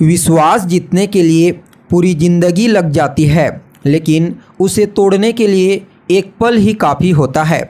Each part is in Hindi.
विश्वास जीतने के लिए पूरी ज़िंदगी लग जाती है, लेकिन उसे तोड़ने के लिए एक पल ही काफ़ी होता है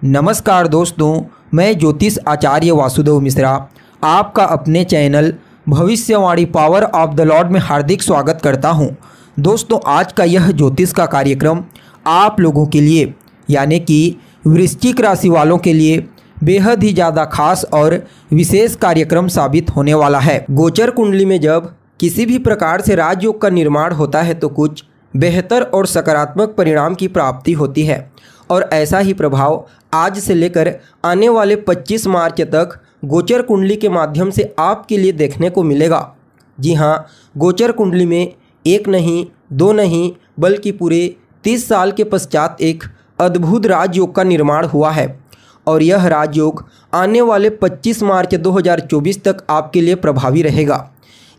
नमस्कार दोस्तों, मैं ज्योतिष आचार्य वासुदेव मिश्रा, आपका अपने चैनल भविष्यवाणी पावर ऑफ़ द लॉर्ड में हार्दिक स्वागत करता हूँ। दोस्तों, आज का यह ज्योतिष का कार्यक्रम आप लोगों के लिए, यानी कि वृश्चिक राशि वालों के लिए, बेहद ही ज़्यादा खास और विशेष कार्यक्रम साबित होने वाला है गोचर कुंडली में जब किसी भी प्रकार से राजयोग का निर्माण होता है तो कुछ बेहतर और सकारात्मक परिणाम की प्राप्ति होती है। और ऐसा ही प्रभाव आज से लेकर आने वाले 25 मार्च तक गोचर कुंडली के माध्यम से आपके लिए देखने को मिलेगा। जी हाँ गोचर कुंडली में एक नहीं, दो नहीं, बल्कि पूरे 30 साल के पश्चात एक अद्भुत राजयोग का निर्माण हुआ है। और यह राजयोग आने वाले 25 मार्च 2024 तक आपके लिए प्रभावी रहेगा।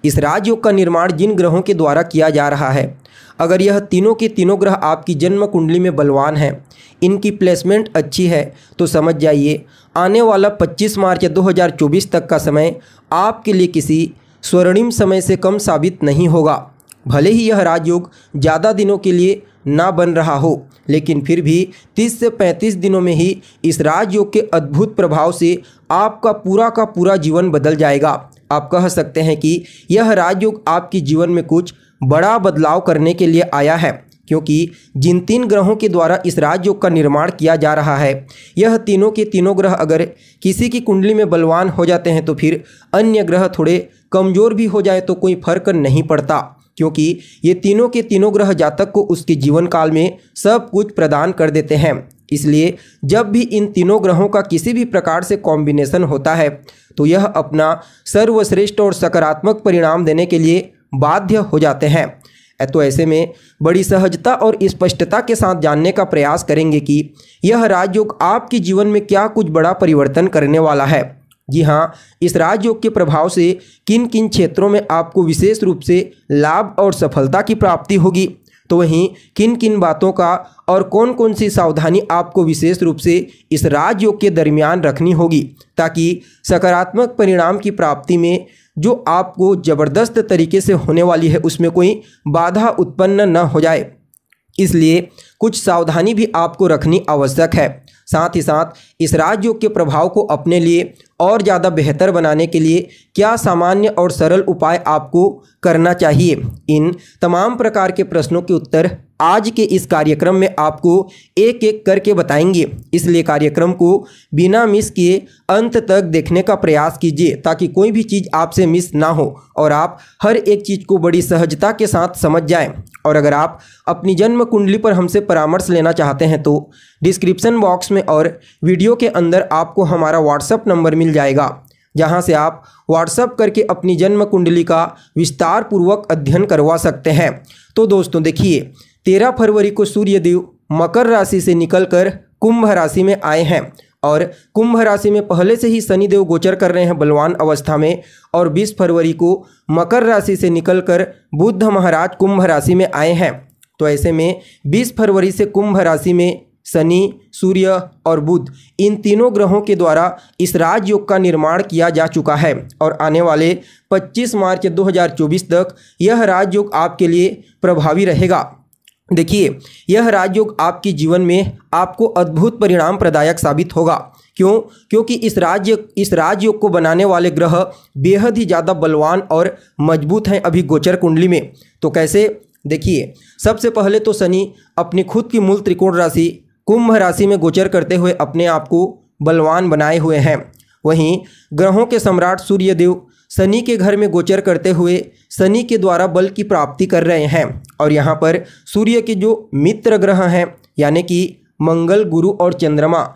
इस राजयोग का निर्माण जिन ग्रहों के द्वारा किया जा रहा है। अगर यह तीनों के तीनों ग्रह आपकी जन्म कुंडली में बलवान हैं, इनकी प्लेसमेंट अच्छी है तो समझ जाइए, आने वाला 25 मार्च 2024 तक का समय आपके लिए किसी स्वर्णिम समय से कम साबित नहीं होगा। भले ही यह राजयोग ज़्यादा दिनों के लिए ना बन रहा हो, लेकिन फिर भी 30 से 35 दिनों में ही इस राजयोग के अद्भुत प्रभाव से आपका पूरा का पूरा जीवन बदल जाएगा। आप कह सकते हैं कि यह राजयोग आपके जीवन में कुछ बड़ा बदलाव करने के लिए आया है, क्योंकि जिन तीन ग्रहों के द्वारा इस राजयोग का निर्माण किया जा रहा है, यह तीनों के तीनों ग्रह अगर किसी की कुंडली में बलवान हो जाते हैं तो फिर अन्य ग्रह थोड़े कमज़ोर भी हो जाए तो कोई फ़र्क नहीं पड़ता। क्योंकि ये तीनों के तीनों ग्रह जातक को उसके जीवन काल में सब कुछ प्रदान कर देते हैं। इसलिए जब भी इन तीनों ग्रहों का किसी भी प्रकार से कॉम्बिनेशन होता है तो यह अपना सर्वश्रेष्ठ और सकारात्मक परिणाम देने के लिए बाध्य हो जाते हैं। तो ऐसे में बड़ी सहजता और स्पष्टता के साथ जानने का प्रयास करेंगे कि यह राजयोग आपके जीवन में क्या कुछ बड़ा परिवर्तन करने वाला है। जी हाँ इस राजयोग के प्रभाव से किन किन क्षेत्रों में आपको विशेष रूप से लाभ और सफलता की प्राप्ति होगी? तो वहीं किन किन बातों का और कौन कौन सी सावधानी आपको विशेष रूप से इस राजयोग के दरमियान रखनी होगी? ताकि सकारात्मक परिणाम की प्राप्ति में जो आपको ज़बरदस्त तरीके से होने वाली है, उसमें कोई बाधा उत्पन्न न हो जाए। इसलिए कुछ सावधानी भी आपको रखनी आवश्यक है। साथ ही साथ इस राजयोग के प्रभाव को अपने लिए और ज़्यादा बेहतर बनाने के लिए क्या सामान्य और सरल उपाय आपको करना चाहिए? इन तमाम प्रकार के प्रश्नों के उत्तर आज के इस कार्यक्रम में आपको एक एक करके बताएँगे। इसलिए कार्यक्रम को बिना मिस किए अंत तक देखने का प्रयास कीजिए ताकि कोई भी चीज़ आपसे मिस ना हो और आप हर एक चीज़ को बड़ी सहजता के साथ समझ जाएँ। और अगर आप अपनी जन्म कुंडली पर हमसे परामर्श लेना चाहते हैं तो डिस्क्रिप्शन बॉक्स में और वीडियो के अंदर आपको हमारा व्हाट्सअप नंबर मिल जाएगा, जहाँ से आप व्हाट्सअप करके अपनी जन्म कुंडली का विस्तार पूर्वक अध्ययन करवा सकते हैं। तो दोस्तों, देखिए, तेरह फरवरी को सूर्यदेव मकर राशि से निकलकर कुंभ राशि में आए हैं। और कुंभ राशि में पहले से ही शनिदेव गोचर कर रहे हैं बलवान अवस्था में और 20 फरवरी को मकर राशि से निकलकर बुद्ध महाराज कुंभ राशि में आए हैं। तो ऐसे में 20 फरवरी से कुंभ राशि में शनि, सूर्य और बुध, इन तीनों ग्रहों के द्वारा इस राजयोग का निर्माण किया जा चुका है और आने वाले 25 मार्च 2024 तक यह राजयोग आपके लिए प्रभावी रहेगा। देखिए, यह राजयोग आपके जीवन में आपको अद्भुत परिणाम प्रदायक साबित होगा। क्यों? क्योंकि इस राज्य, इस राजयोग को बनाने वाले ग्रह बेहद ही ज़्यादा बलवान और मज़बूत हैं अभी गोचर कुंडली में। तो कैसे? देखिए, सबसे पहले तो शनि अपनी खुद की मूल त्रिकोण राशि, कुंभ राशि में गोचर करते हुए अपने आप को बलवान बनाए हुए हैं। वहीं ग्रहों के सम्राट सूर्यदेव शनि के घर में गोचर करते हुए शनि के द्वारा बल की प्राप्ति कर रहे हैं। और यहाँ पर सूर्य के जो मित्र ग्रह हैं, यानी कि मंगल, गुरु और चंद्रमा,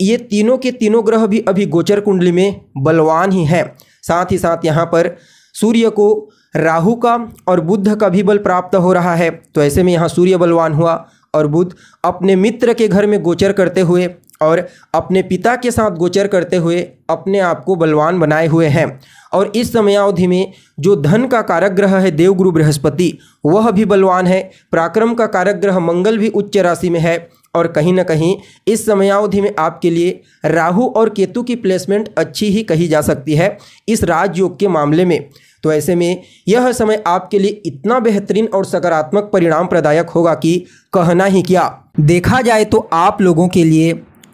ये तीनों के तीनों ग्रह भी अभी गोचर कुंडली में बलवान ही हैं। साथ ही साथ यहाँ पर सूर्य को राहु का और बुद्ध का भी बल प्राप्त हो रहा है। तो ऐसे में यहाँ सूर्य बलवान हुआ और बुद्ध अपने मित्र के घर में गोचर करते हुए और अपने पिता के साथ गोचर करते हुए अपने आप को बलवान बनाए हुए हैं। और इस समयावधि में जो धन का कारक ग्रह है देवगुरु बृहस्पति, वह भी बलवान है। पराक्रम का कारक ग्रह मंगल भी उच्च राशि में है। और कहीं ना कहीं इस समयावधि में आपके लिए राहु और केतु की प्लेसमेंट अच्छी ही कही जा सकती है इस राजयोग के मामले में। तो ऐसे में यह समय आपके लिए इतना बेहतरीन और सकारात्मक परिणाम प्रदायक होगा कि कहना ही क्या। देखा जाए तो आप लोगों के लिए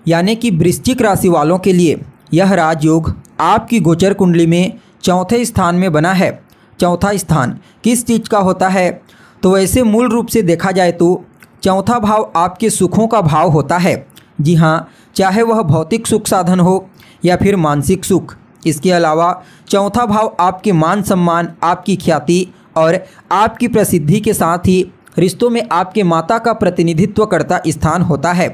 यानी कि वृश्चिक राशि वालों के लिए यह राजयोग आपकी गोचर कुंडली में चौथे स्थान में बना है। चौथा स्थान किस चीज़ का होता है? तो वैसे मूल रूप से देखा जाए तो चौथा भाव आपके सुखों का भाव होता है। जी हाँ चाहे वह भौतिक सुख साधन हो या फिर मानसिक सुख। इसके अलावा चौथा भाव आपके मान सम्मान, आपकी ख्याति और आपकी प्रसिद्धि के साथ ही रिश्तों में आपके माता का प्रतिनिधित्व करता स्थान होता है।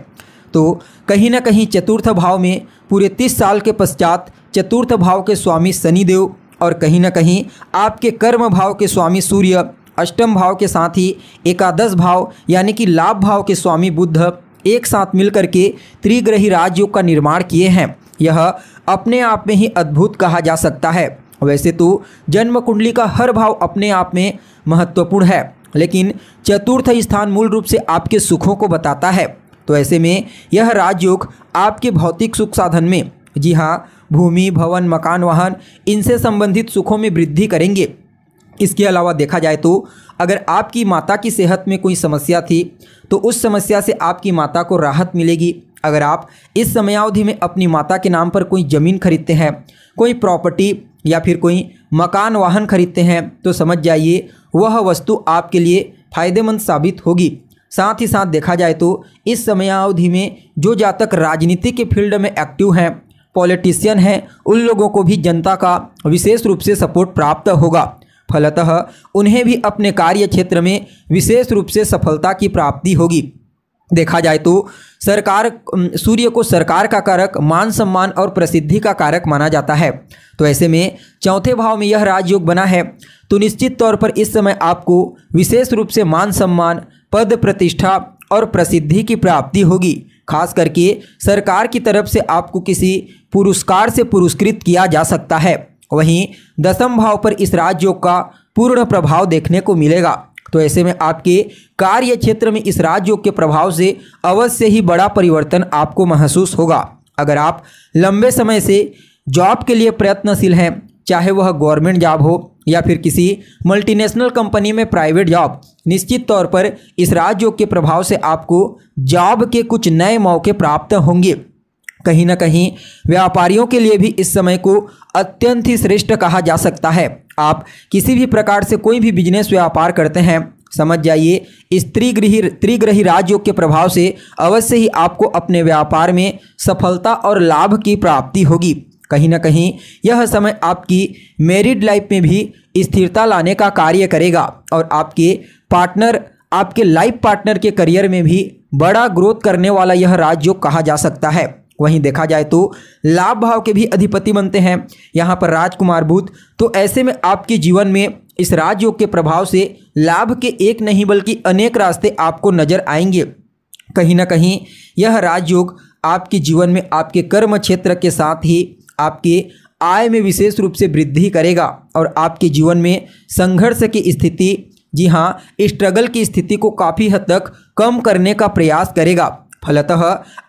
तो कहीं ना कहीं चतुर्थ भाव में पूरे तीस साल के पश्चात चतुर्थ भाव के स्वामी शनिदेव और कहीं ना कहीं आपके कर्म भाव के स्वामी सूर्य, अष्टम भाव के साथ ही एकादश भाव यानी कि लाभ भाव के स्वामी बुद्ध एक साथ मिलकर के त्रिग्रही राजयोग का निर्माण किए हैं। यह अपने आप में ही अद्भुत कहा जा सकता है। वैसे तो जन्म कुंडली का हर भाव अपने आप में महत्वपूर्ण है, लेकिन चतुर्थ स्थान मूल रूप से आपके सुखों को बताता है। तो ऐसे में यह राजयोग आपके भौतिक सुख साधन में, जी हाँ भूमि, भवन, मकान, वाहन, इनसे संबंधित सुखों में वृद्धि करेंगे। इसके अलावा देखा जाए तो अगर आपकी माता की सेहत में कोई समस्या थी तो उस समस्या से आपकी माता को राहत मिलेगी। अगर आप इस समयावधि में अपनी माता के नाम पर कोई ज़मीन खरीदते हैं, कोई प्रॉपर्टी या फिर कोई मकान, वाहन खरीदते हैं तो समझ जाइए, वह वस्तु आपके लिए फ़ायदेमंद साबित होगी। साथ ही साथ देखा जाए तो इस समयावधि में जो जातक राजनीति के फ़ील्ड में एक्टिव हैं पॉलिटिशियन हैं, उन लोगों को भी जनता का विशेष रूप से सपोर्ट प्राप्त होगा। फलतः उन्हें भी अपने कार्य क्षेत्र में विशेष रूप से सफलता की प्राप्ति होगी। देखा जाए तो सरकार सूर्य को सरकार का कारक, मान सम्मान और प्रसिद्धि का कारक माना जाता है। तो ऐसे में चौथे भाव में यह राजयोग बना है। तो निश्चित तौर पर इस समय आपको विशेष रूप से मान सम्मान पद प्रतिष्ठा और प्रसिद्धि की प्राप्ति होगी। खास करके सरकार की तरफ़ से आपको किसी पुरस्कार से पुरस्कृत किया जा सकता है। वहीं दसम भाव पर इस राजयोग का पूर्ण प्रभाव देखने को मिलेगा। तो ऐसे में आपके कार्य क्षेत्र में इस राजयोग के प्रभाव से अवश्य ही बड़ा परिवर्तन आपको महसूस होगा। अगर आप लंबे समय से जॉब के लिए प्रयत्नशील हैं चाहे वह गवर्नमेंट जॉब हो या फिर किसी मल्टीनेशनल कंपनी में प्राइवेट जॉब निश्चित तौर पर इस राजयोग के प्रभाव से आपको जॉब के कुछ नए मौके प्राप्त होंगे। कहीं ना कहीं व्यापारियों के लिए भी इस समय को अत्यंत ही श्रेष्ठ कहा जा सकता है। आप किसी भी प्रकार से कोई भी बिज़नेस व्यापार करते हैं, समझ जाइए, इस त्रिग्रही त्रिग्रही राजयोग के प्रभाव से अवश्य ही आपको अपने व्यापार में सफलता और लाभ की प्राप्ति होगी। कहीं ना कहीं यह समय आपकी मैरिड लाइफ में भी स्थिरता लाने का कार्य करेगा और आपके पार्टनर आपके लाइफ पार्टनर के करियर में भी बड़ा ग्रोथ करने वाला यह राजयोग कहा जा सकता है। वहीं देखा जाए तो लाभ भाव के भी अधिपति बनते हैं। यहाँ पर राजकुमार बुद्ध तो ऐसे में आपके जीवन में इस राजयोग के प्रभाव से लाभ के एक नहीं बल्कि अनेक रास्ते आपको नज़र आएँगे। कहीं ना कहीं यह राजयोग आपके जीवन में आपके कर्म क्षेत्र के साथ ही आपके आय में विशेष रूप से वृद्धि करेगा और आपके जीवन में संघर्ष की स्थिति, जी हाँ स्ट्रगल की स्थिति को काफ़ी हद तक कम करने का प्रयास करेगा। फलतः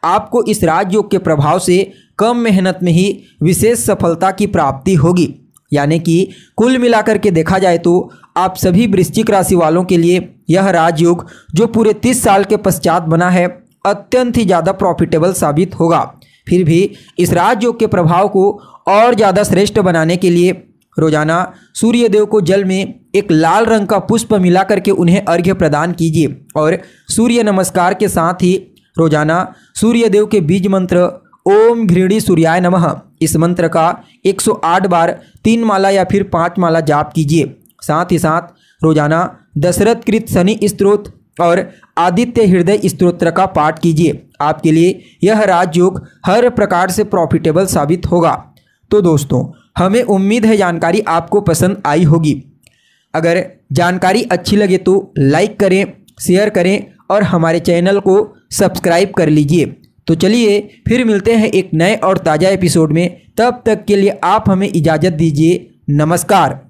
आपको इस राजयोग के प्रभाव से कम मेहनत में ही विशेष सफलता की प्राप्ति होगी। यानी कि कुल मिलाकर के देखा जाए तो आप सभी वृश्चिक राशि वालों के लिए यह राजयोग, जो पूरे तीस साल के पश्चात बना है, अत्यंत ही ज़्यादा प्रॉफिटेबल साबित होगा। फिर भी इस राजयोग के प्रभाव को और ज़्यादा श्रेष्ठ बनाने के लिए रोज़ाना सूर्यदेव को जल में एक लाल रंग का पुष्प मिला करके उन्हें अर्घ्य प्रदान कीजिए। और सूर्य नमस्कार के साथ ही रोज़ाना सूर्यदेव के बीज मंत्र, ओम घृणी सूर्याय नमः, इस मंत्र का 108 बार तीन माला या फिर पाँच माला जाप कीजिए। साथ ही साथ रोज़ाना दशरथ कृत शनि स्त्रोत और आदित्य हृदय स्त्रोत्र का पाठ कीजिए। आपके लिए यह राजयोग हर प्रकार से प्रॉफिटेबल साबित होगा। तो दोस्तों, हमें उम्मीद है जानकारी आपको पसंद आई होगी। अगर जानकारी अच्छी लगे तो लाइक करें शेयर करें और हमारे चैनल को सब्सक्राइब कर लीजिए। तो चलिए, फिर मिलते हैं एक नए और ताज़ा एपिसोड में। तब तक के लिए आप हमें इजाज़त दीजिए। नमस्कार।